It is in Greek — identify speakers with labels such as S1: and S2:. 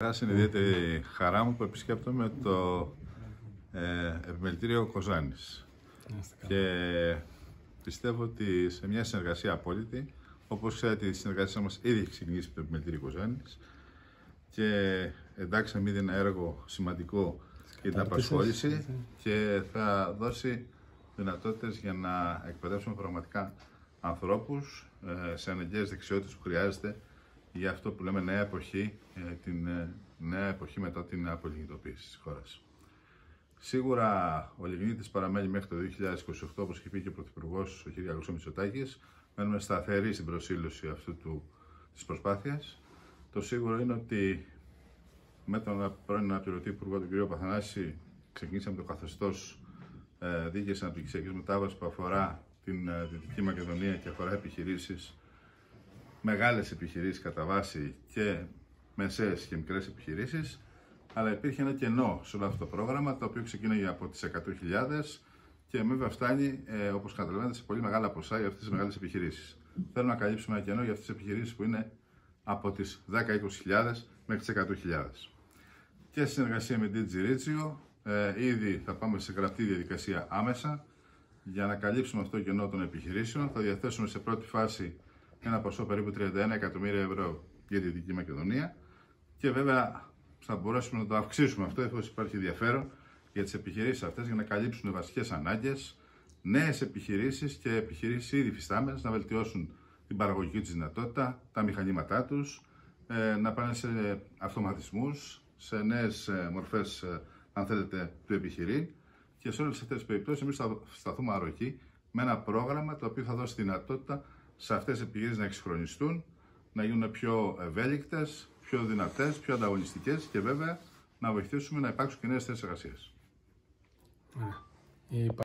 S1: Καταρχάς είναι ιδιαίτερη χαρά μου που επισκέπτομαι το ε, επιμελητήριο Κοζάνης. Και πιστεύω ότι σε μια συνεργασία απόλυτη, όπως ξέρετε η συνεργασία μας ήδη έχει ξεκινήσει με το επιμελητήριο Κοζάνης. Και εντάξαμε ήδη ένα έργο σημαντικό για την απασχόληση και θα δώσει δυνατότητες για να εκπαιδεύσουμε πραγματικά ανθρώπους ε, σε αναγκαίες δεξιότητες που χρειάζεται για αυτό που λέμε νέα εποχή, ε, την ε, νέα εποχή μετά την απολυγνητοποίηση της χώρας. Σίγουρα ο Λιγνίτης παραμένει μέχρι το 2028, όπως είχε πει και ο Πρωθυπουργός ο κ. Μητσοτάκης. Μένουμε σταθεροί στην προσήλωση αυτού του, της προσπάθειας. Το σίγουρο είναι ότι με τον πρώην αναπληρωτή Υπουργό, τον κ. Παθανάση, ξεκινήσαμε το καθεστώς ε, δίκαιης αναπτυξιακής μετάβασης που αφορά την ε, Δυτική Μακεδονία και αφορά επιχειρήσεις μεγάλες επιχειρήσεις κατά βάση και μεσαίες και μικρές επιχειρήσεις, αλλά υπήρχε ένα κενό σε όλο αυτό το πρόγραμμα, το οποίο ξεκίνησε από τις 100.000 και βέβαια φτάνει, ε, όπως καταλαβαίνετε, σε πολύ μεγάλα ποσά για αυτές τις μεγάλες επιχειρήσεις. Θέλουμε να καλύψουμε ένα κενό για αυτές τις επιχειρήσεις που είναι από τις 10-20.000 μέχρι τις 100.000. Και στη συνεργασία με DG Rizio, ε, ήδη θα πάμε σε γραπτή διαδικασία άμεσα για να καλύψουμε αυτό το κενό των επιχειρήσεων. Θα διαθέσουμε σε πρώτη φάση ένα ποσό περίπου 31 εκατομμύρια ευρώ για τη Δυτική Μακεδονία και βέβαια θα μπορέσουμε να το αυξήσουμε αυτό εφόσον υπάρχει ενδιαφέρον για τις επιχειρήσεις αυτές για να καλύψουν βασικές ανάγκες, νέες επιχειρήσεις και επιχειρήσεις ήδη φυστάμενες να βελτιώσουν την παραγωγική τους δυνατότητα, τα μηχανήματά τους, ε, να πάνε σε αυτοματισμούς, σε νέες μορφές, ε, αν θέλετε, του επιχειρήν. Και σε όλες αυτές τις περιπτώσεις, εμείς θα σταθούμε αρρωγοί με ένα πρόγραμμα το οποίο θα δώσει δυνατότητα σε αυτές τις επιχειρήσεις να εξυγχρονιστούν, να γίνουν πιο ευέλικτες, πιο δυνατές, πιο ανταγωνιστικές και βέβαια να βοηθήσουμε να υπάρξουν και νέες θέσεις εργασίας.